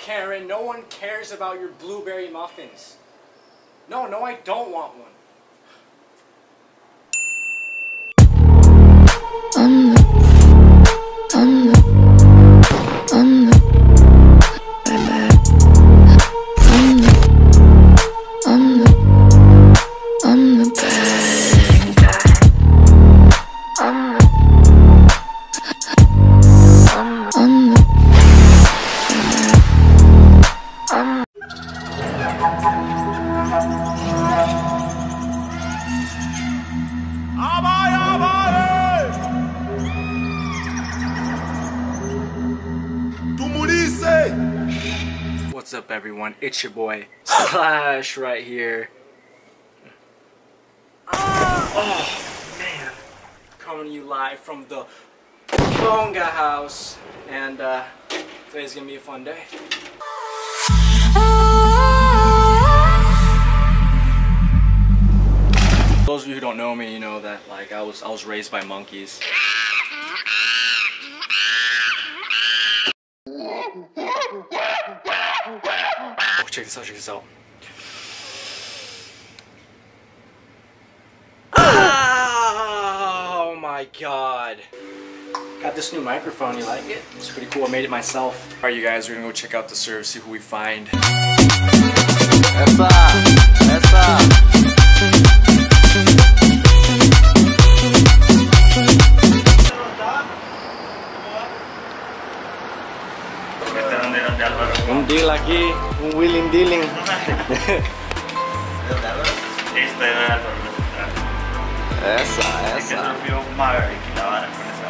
Karen, no one cares about your blueberry muffins. No, no, I don't want one. What's up, everyone? It's your boy Splash right here. Oh man, coming to you live from the Bonga house, and uh, today's gonna be a fun day. Those of you who don't know me, you know that like I was I was raised by monkeys. Oh, check this out, check this out. Oh my god. Got this new microphone, you like it? It's pretty cool, I made it myself. Alright you guys, we're gonna go check out the serve, see who we find. Essa, essa. Un deal aquí, un willing dealing. Esta era la tormenta. Essa, Que essa. surgió Maverick y la van con esa.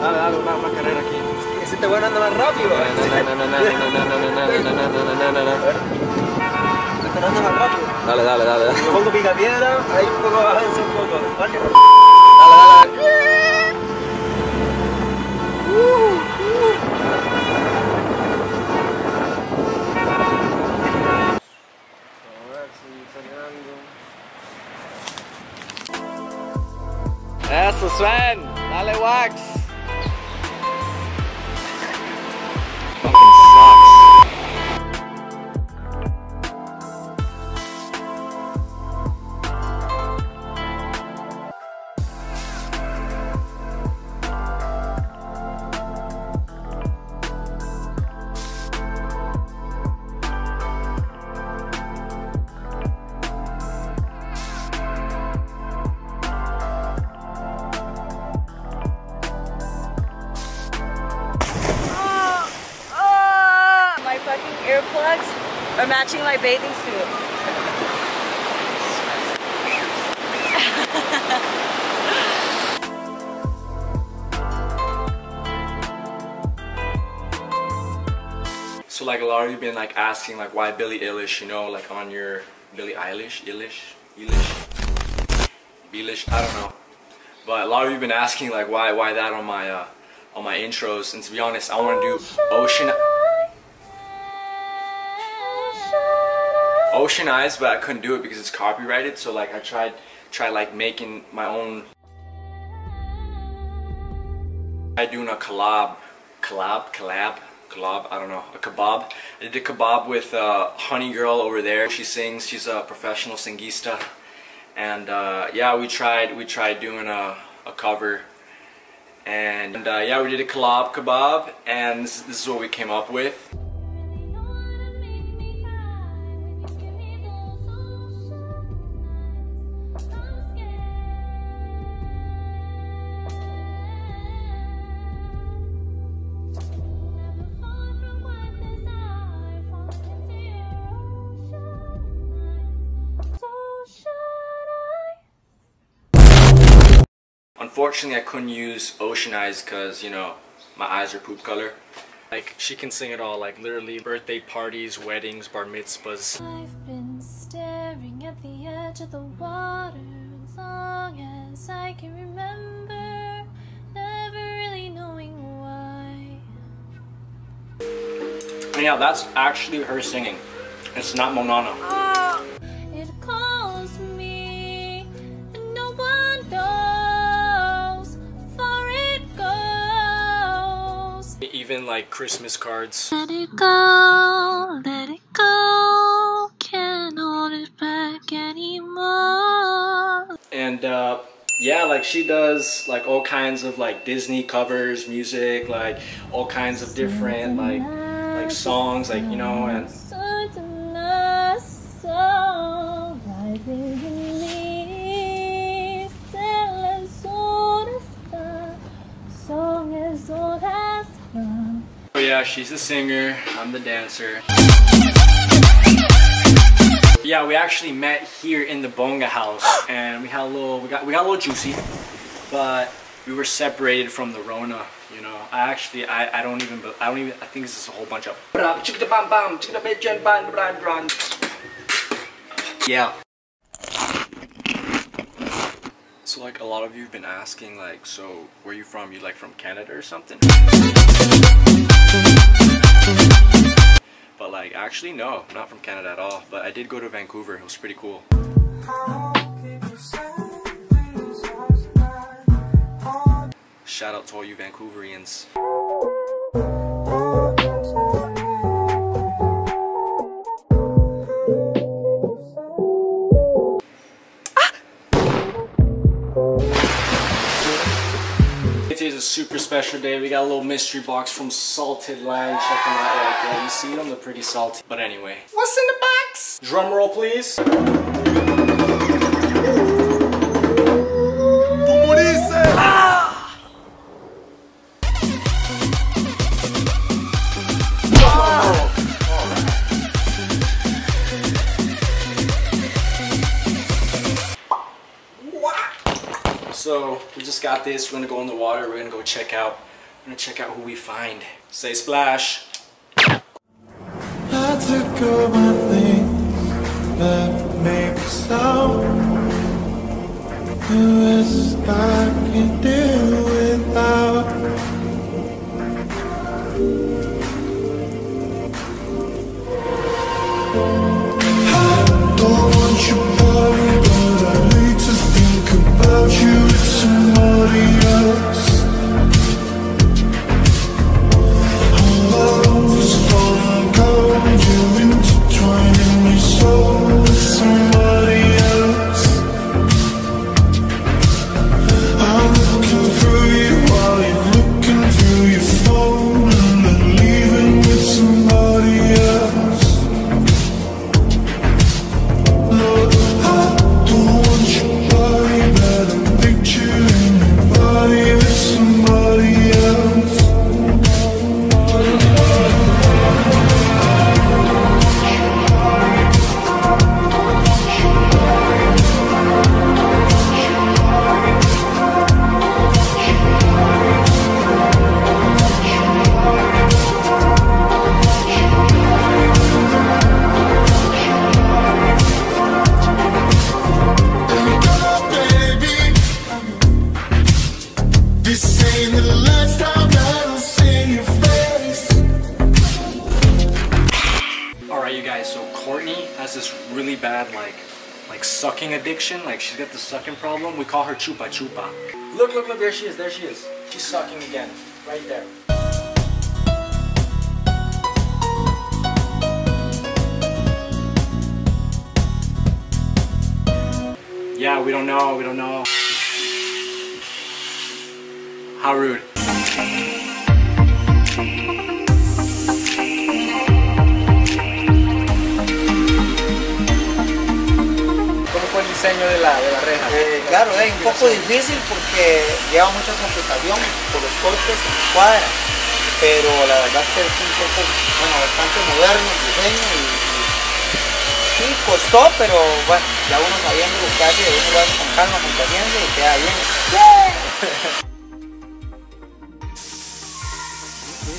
Dale, dale, una, una carrera aquí. Ese te bueno anda más rápido. Este anda más rápido. Dale, dale, dale. Un poco pica piedra, ahí un poco avanza un poco. ¿vale? Dale, dale. Eso, Sven. Dale, wax. Are matching my bathing suit. So like a lot of you been like asking like why Billie Eilish, you know, like on your Billie Eilish, Eilish, Eilish, Eilish, I don't know. But a lot of you been asking like why why that on my uh, on my intros. And to be honest, I want to do Ocean Ocean Eyes, but I couldn't do it because it's copyrighted. So like I tried tried like making my own. I doing a collab, collab, collab, collab. I don't know, a kebab. I did a kebab with uh, Honey Girl over there. She sings. She's a professional singista, and uh, yeah, we tried we tried doing a, a cover, and uh, yeah, we did a collab kebab, and this, this is what we came up with. Unfortunately, I couldn't use Ocean Eyes because, you know, my eyes are poop color. Like, she can sing it all, like, literally birthday parties, weddings, bar mitzvahs. I've been staring at the edge of the water as long as I can remember, never really knowing why. And yeah, that's actually her singing. It's not Monana. Like Christmas cards. Let it go, let it go. Can't hold it back anymore. And uh, yeah, like she does like all kinds of like Disney covers, music, like all kinds of different like like songs, like you know, and Such a yeah, she's the singer, I'm the dancer. Yeah, we actually met here in the Bonga house, and we had a little, we got we got a little juicy, but we were separated from the Rona. You know, I actually, I, I don't even, I don't even, I think this is a whole bunch of. Yeah. So like a lot of you've been asking like, so where you from? You like from Canada or something? But like actually no, not from Canada at all. But I did go to Vancouver. It was pretty cool. Shout out to all you Vancouverians. Special day. We got a little mystery box from Salted Land. Check them out right there. You see them? They're pretty salty. But anyway, what's in the box? Drum roll, please. This. We're gonna go in the water. We're gonna go check out. We're gonna check out who we find. Say splash. I took all my things sound. The I can do without. You with somebody Alright you guys, so Courtney has this really bad like like sucking addiction. Like she's got the sucking problem. We call her chupa chupa. Look, look, look, there she is, there she is. She's sucking again. Right there. Yeah, we don't know, we don't know. How rude. ¿Cómo fue el diseño de la, de la reja? Eh, claro, es un poco difícil porque lleva mucha complicación por los cortes en cuadra, pero la verdad es que es un poco, bueno, bastante moderno el diseño y, y sí, costó, pero bueno, ya uno sabiendo lo que hace, uno lo hace con calma, con paciencia y queda bien.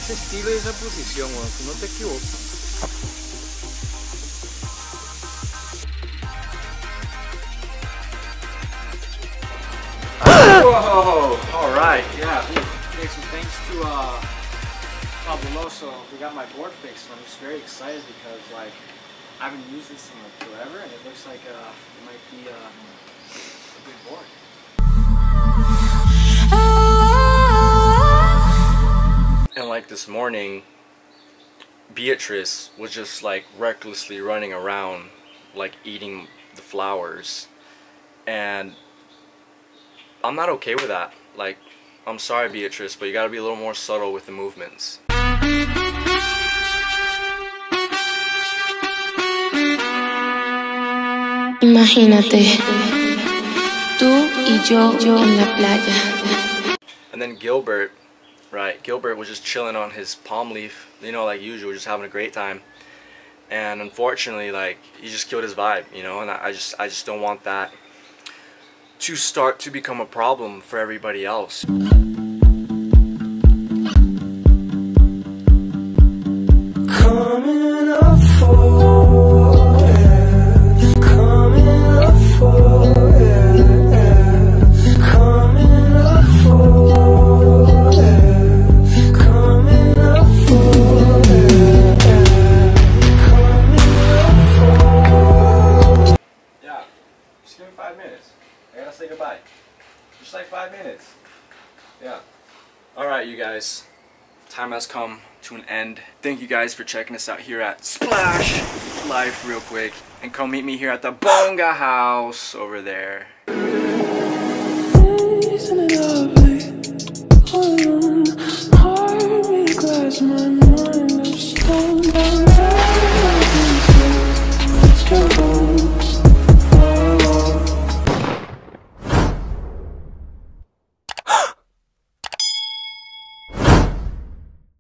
Ese estilo y esa posición, weón, que no te equivoques. Whoa! Alright, yeah. Okay, so thanks to uh, Fabuloso, we got my board fixed. I'm just very excited because like I haven't used this in like forever, and it looks like uh, it might be uh, a good board. Like this morning, Beatrice was just like recklessly running around, like eating the flowers. And I'm not okay with that. Like, I'm sorry, Beatrice, but you gotta be a little more subtle with the movements. Imagínate, tú y yo, yo en la playa. And then Gilbert, right? Gilbert was just chilling on his palm leaf, you know, like usual, just having a great time. And unfortunately, like he just killed his vibe, you know. And I, just, I just don't want that to start to become a problem for everybody else. You guys. Time has come to an end. Thank you guys for checking us out here at Splash Life real quick. And come meet me here at the Bonga House over there. Isn't it lovely?